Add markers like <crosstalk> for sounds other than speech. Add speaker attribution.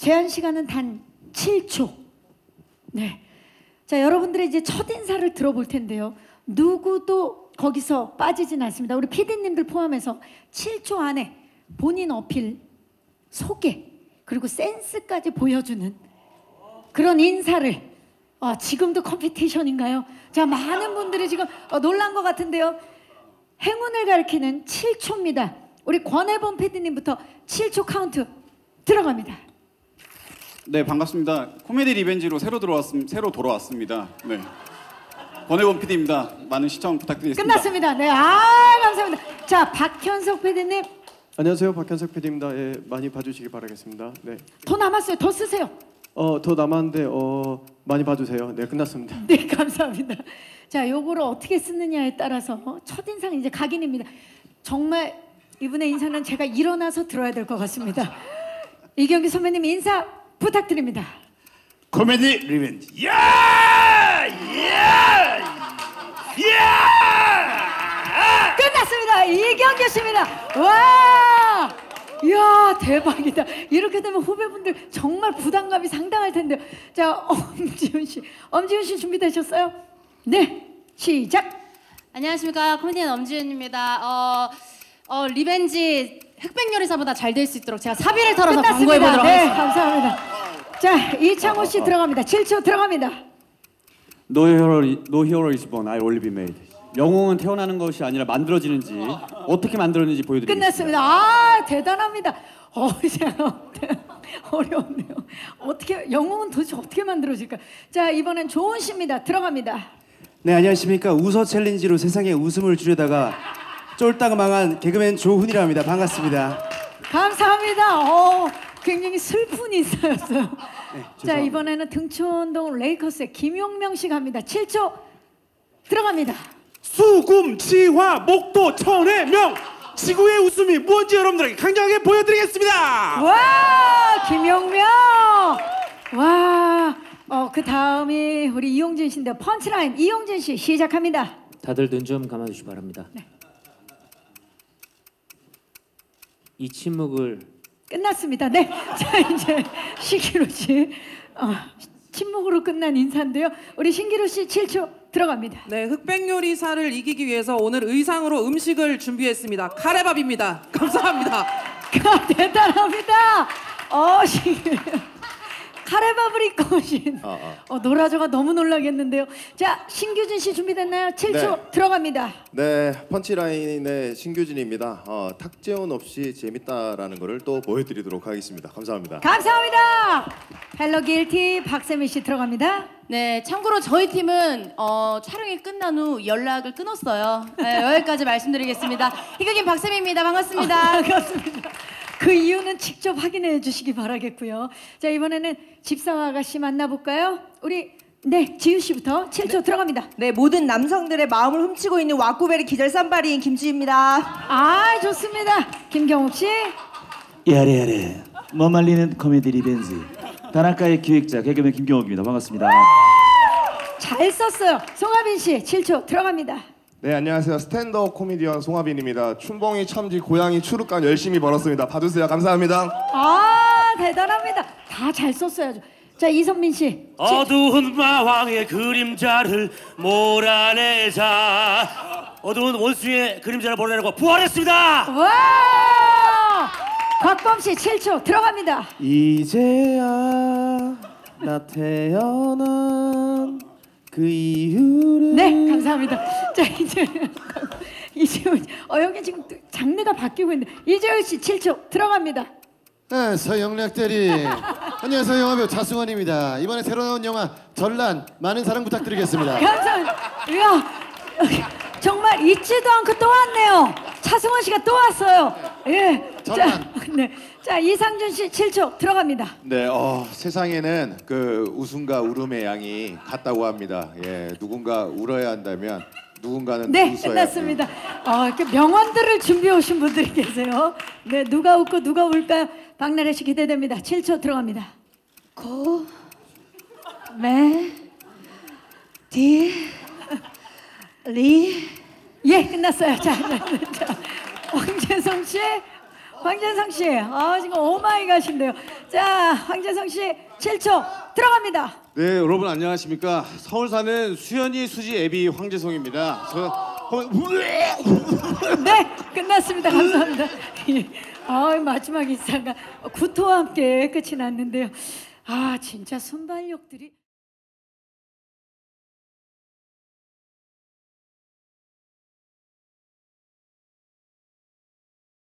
Speaker 1: 제한 시간은 단 7초. 네. 자, 여러분들의 이제 첫 인사를 들어볼 텐데요. 누구도 거기서 빠지진 않습니다. 우리 PD님들 포함해서 7초 안에 본인 어필, 소개, 그리고 센스까지 보여주는 그런 인사를 어, 지금도 컴피티션인가요? 자, 많은 분들이 지금 어, 놀란 것 같은데요. 행운을 가리키는 7초입니다. 우리 권해봄 PD님부터 7초 카운트 들어갑니다.
Speaker 2: 네 반갑습니다. 코미디 리벤지로 새로 들어왔습 새로 돌아왔습니다. 네 권해봄 PD입니다. 많은 시청 부탁드리겠습니다.
Speaker 1: 끝났습니다. 네, 아 감사합니다. 자, 박현석 PD님
Speaker 3: 안녕하세요 박현석 PD입니다. 예, 많이 봐주시기 바라겠습니다. 네,
Speaker 1: 더 남았어요. 더 쓰세요.
Speaker 3: 어, 더 남았는데 어, 많이 봐주세요. 네, 끝났습니다.
Speaker 1: 네, 감사합니다. 자, 요거를 어떻게 쓰느냐에 따라서 첫 인상 이제 각인입니다. 정말 이분의 인사는 제가 일어나서 들어야 될 것 같습니다. 이경규 선배님 인사 부탁드립니다.
Speaker 4: 코미디 리벤지. 야! 야! 야!
Speaker 1: 끝났습니다. 이경규 씨입니다. 와! 이야 대박이다. 이렇게 되면 후배분들 정말 부담감이 상당할 텐데요. 자 <laughs> 엄지훈 씨, 엄지훈 씨 준비되셨어요? 네, 시작.
Speaker 5: 안녕하십니까 코미디언 엄지윤입니다. 어, 어 리벤지 흑백 요리사보다 잘 될 수 있도록 제가 사비를 털어서 광고해
Speaker 1: 끝났습니다.
Speaker 5: 보도록
Speaker 1: 네,
Speaker 5: 하겠습니다.
Speaker 1: 감사합니다. 자 이창호 씨 들어갑니다. 7초 들어갑니다.
Speaker 6: No hero, no hero is born. It only be made. 영웅은 태어나는 것이 아니라 만들어지는지 어떻게 만들어지는지 보여드리겠습니다.
Speaker 1: 끝났습니다. 아 대단합니다. 어 <laughs> 제가 어려웠네요. 어떻게 영웅은 도대체 어떻게 만들어질까? 자 이번엔 조은 씨입니다. 들어갑니다.
Speaker 7: 네 안녕하십니까 웃어 챌린지로 세상에 웃음을 주려다가 쫄딱 망한 개그맨 조훈이랍니다 반갑습니다
Speaker 1: 감사합니다. 어, 굉장히 슬픈 인사였어요. <laughs>
Speaker 7: 네,
Speaker 1: 자
Speaker 7: 죄송합니다.
Speaker 1: 이번에는 등촌동 레이커스의 김용명 씨 갑니다. 7초 들어갑니다.
Speaker 4: 수금, 치화, 목도, 천해, 명. 지구의 웃음이 무언지 여러분들에게 강력하게 보여드리겠습니다.
Speaker 1: 와 김용명. 와. 어, 그 다음이 우리 이용진 씨인데 펀치라인 이용진 씨 시작합니다.
Speaker 8: 다들 눈 좀 감아주시기 바랍니다.
Speaker 1: 네.
Speaker 8: 이 침묵을
Speaker 1: 끝났습니다. 네. <laughs> 자 이제 신기루 씨 어, 침묵으로 끝난 인사인데요. 우리 신기루 씨 7초 들어갑니다.
Speaker 9: 네, 흑백 요리사를 이기기 위해서 오늘 의상으로 음식을 준비했습니다. 카레밥입니다. 감사합니다. <laughs>
Speaker 1: 아, 대단합니다. 어, 신기루. 카레밥을 입고 오신 어, 노라조가 너무 놀라겠는데요. 자, 신규진 씨 준비됐나요? 7초
Speaker 10: 네.
Speaker 1: 들어갑니다.
Speaker 10: 네, 펀치라인의 신규진입니다. 어, 탁재훈 없이 재밌다라는 것을 또 보여드리도록 하겠습니다. 감사합니다.
Speaker 1: 감사합니다. 헬로 길티 박세미 씨 들어갑니다.
Speaker 5: 네, 참고로 저희 팀은 어, 촬영이 끝난 후 연락을 끊었어요. 네, 여기까지 말씀드리겠습니다. 희극인 박세미입니다. 반갑습니다.
Speaker 1: 반갑습니다. 그 이유는 직접 확인해 주시기 바라겠고요. 자, 이번에는 집사와 아가씨 만나볼까요? 우리 네, 지유 씨부터 7초 들어갑니다.
Speaker 11: 네, 모든 남성들의 마음을 훔치고 있는 와꾸베리 기절 쌈바리인 김지유입니다.
Speaker 1: 아, 좋습니다. 김경욱 씨.
Speaker 12: やれやれ 못 말리는 코미디 리벤지 다나카의 기획자 개그맨 김경욱입니다 반갑습니다
Speaker 1: 잘 썼어요. 송하빈 씨 7초 들어갑니다.
Speaker 10: 네, 안녕하세요. 스탠드업 코미디언 송하빈입니다. 춘봉이 참지 고양이 츄르값 열심히 벌었습니다. 봐주세요. 감사합니다.
Speaker 1: 아, 대단합니다. 다 잘 썼어요. 자, 이선민 씨.
Speaker 13: 어두운 마왕의 그림자를 몰아내자 어두운 원수의 그림자를 몰아내고 부활했습니다
Speaker 1: 와! 곽범 씨 7초 들어갑니다.
Speaker 7: 이제야 나 태어난 그 이유를
Speaker 1: 네, 감사합니다. 자, 이제 <laughs> 이재훈 씨. 어 여기 지금 또 장르가 바뀌고 있는데 이재훈 씨 7초 들어갑니다.
Speaker 14: 네, 서영락 대리. <laughs> 안녕하세요, 영화배우 차승원입니다. 이번에 새로 나온 영화 전란 많은 사랑 부탁드리겠습니다.
Speaker 1: 감사합니다. 이야, 정말 잊지도 않고 또 왔네요. 차승원 씨가 또 왔어요. 예. 자, <laughs> 네. 자, 이상준 씨 7초 들어갑니다.
Speaker 10: 네, 어, 세상에는 그 웃음과 울음의 양이 같다고 합니다. 예, 누군가 울어야 한다면 누군가는
Speaker 1: 네,
Speaker 10: 웃어야
Speaker 1: 끝났습니다. 어, 이렇게 명언들을 준비해 오신 분들이 계세요. 네, 누가 웃고 누가 울까요? 박나래 씨 기대됩니다. 7초 들어갑니다.
Speaker 11: 고, 매, 디, 리.
Speaker 1: 예, 끝났어요. 자, 자, 자, 황재성 씨, 황재성 씨, 아 지금 오마이갓인데요. 자, 황재성 씨 7초 들어갑니다.
Speaker 14: 네, 여러분 안녕하십니까? 서울 사는 수연이 수지 애비 황재성입니다. 저 <laughs>
Speaker 1: 네, 끝났습니다. 감사합니다. 예. 아, 마지막 인사가 구토와 함께 끝이 났는데요. 아, 진짜 순발력들이.